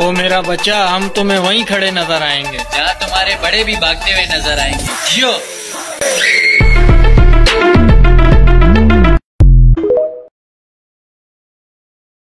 ओ मेरा बच्चा, हम तुम्हें वहीं खड़े नज़र आएँगे। जहाँ तुम्हारे बड़े भी भागते हुए नज़र आएँगे। जियो।